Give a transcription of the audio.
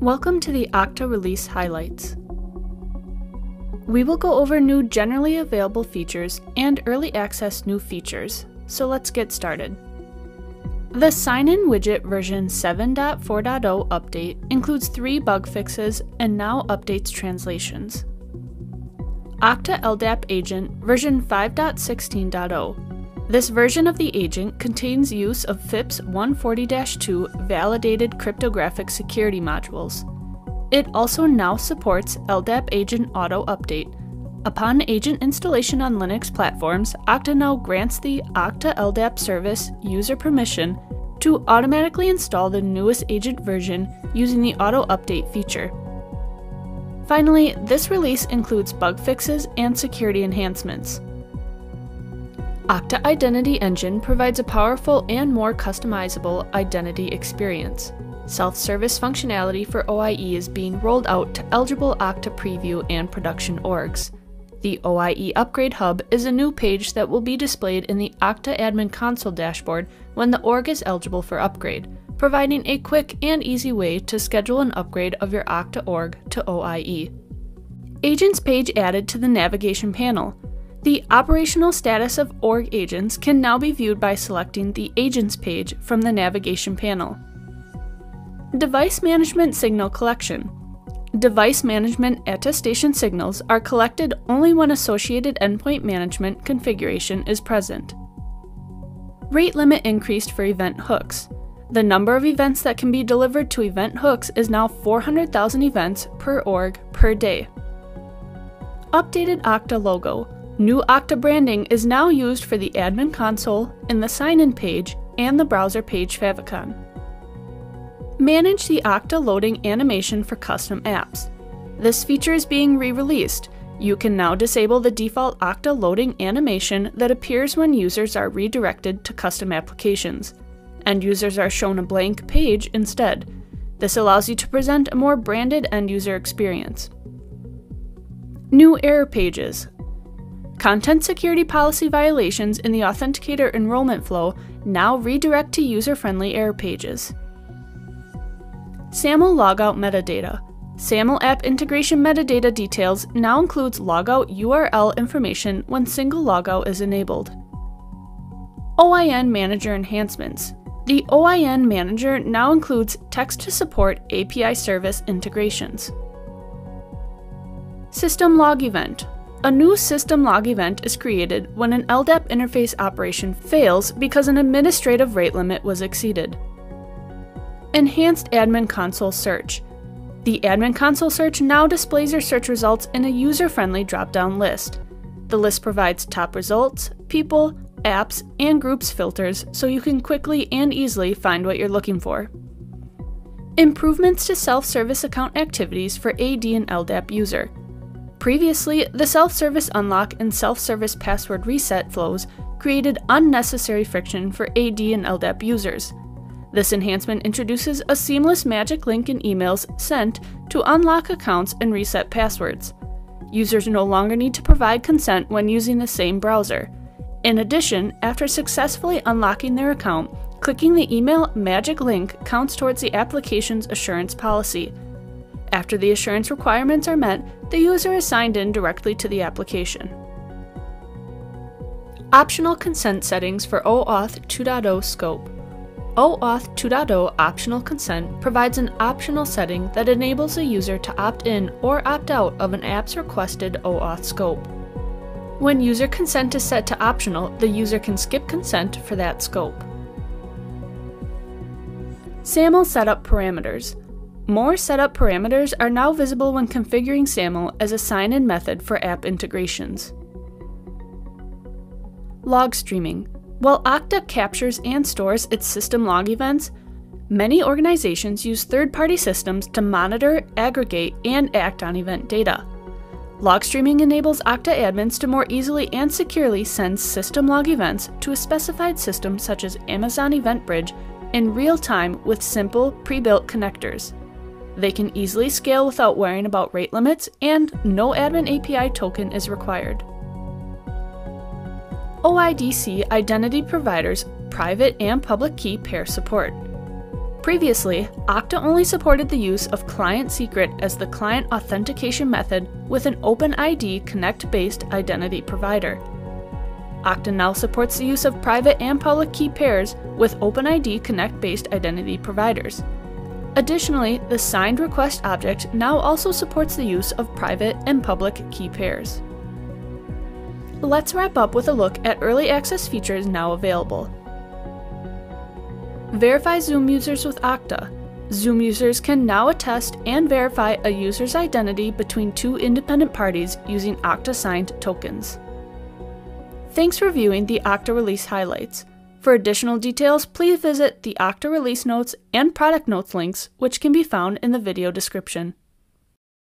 Welcome to the Okta release highlights. We will go over new generally available features and early access new features, so let's get started. The Sign-In widget version 7.4.0 update includes three bug fixes and now updates translations. Okta LDAP Agent version 5.16.0 this version of the agent contains use of FIPS 140-2 validated cryptographic security modules. It also now supports LDAP Agent Auto Update. Upon agent installation on Linux platforms, Okta now grants the Okta LDAP service user permission to automatically install the newest agent version using the Auto Update feature. Finally, this release includes bug fixes and security enhancements. Okta Identity Engine provides a powerful and more customizable identity experience. Self-service functionality for OIE is being rolled out to eligible Okta Preview and production orgs. The OIE Upgrade Hub is a new page that will be displayed in the Okta Admin Console dashboard when the org is eligible for upgrade, providing a quick and easy way to schedule an upgrade of your Okta org to OIE. Agents page added to the navigation panel. The operational status of org agents can now be viewed by selecting the Agents page from the navigation panel. Device Management Signal Collection Device management attestation signals are collected only when associated endpoint management configuration is present. Rate limit increased for event hooks. The number of events that can be delivered to event hooks is now 400,000 events per org per day. Updated Okta logo New Okta branding is now used for the admin console, in the sign-in page, and the browser page favicon. Manage the Okta loading animation for custom apps. This feature is being re-released. You can now disable the default Okta loading animation that appears when users are redirected to custom applications. and users are shown a blank page instead. This allows you to present a more branded end user experience. New error pages, Content security policy violations in the Authenticator enrollment flow now redirect to user-friendly error pages. SAML logout metadata. SAML app integration metadata details now includes logout URL information when single logout is enabled. OIN Manager enhancements. The OIN Manager now includes text-to-support API service integrations. System log event. A new system log event is created when an LDAP interface operation fails because an administrative rate limit was exceeded. Enhanced Admin Console Search. The Admin Console search now displays your search results in a user-friendly drop-down list. The list provides top results, people, apps, and groups filters so you can quickly and easily find what you're looking for. Improvements to self-service account activities for AD and LDAP user. Previously, the self-service unlock and self-service password reset flows created unnecessary friction for AD and LDAP users. This enhancement introduces a seamless magic link in emails sent to unlock accounts and reset passwords. Users no longer need to provide consent when using the same browser. In addition, after successfully unlocking their account, clicking the email magic link counts towards the application's assurance policy, after the assurance requirements are met, the user is signed in directly to the application. Optional consent settings for OAuth 2.0 scope. OAuth 2.0 optional consent provides an optional setting that enables a user to opt in or opt out of an app's requested OAuth scope. When user consent is set to optional, the user can skip consent for that scope. SAML setup parameters. More setup parameters are now visible when configuring SAML as a sign-in method for app integrations. Log streaming. While Okta captures and stores its system log events, many organizations use third-party systems to monitor, aggregate, and act on event data. Log streaming enables Okta admins to more easily and securely send system log events to a specified system such as Amazon EventBridge in real time with simple, pre-built connectors. They can easily scale without worrying about rate limits, and no admin API token is required. OIDC identity providers private and public key pair support. Previously, Okta only supported the use of client secret as the client authentication method with an OpenID Connect based identity provider. Okta now supports the use of private and public key pairs with OpenID Connect based identity providers. Additionally, the signed request object now also supports the use of private and public key pairs. Let's wrap up with a look at early access features now available. Verify Zoom users with Okta. Zoom users can now attest and verify a user's identity between two independent parties using Okta signed tokens. Thanks for viewing the Okta release highlights. For additional details, please visit the Okta release notes and product notes links, which can be found in the video description.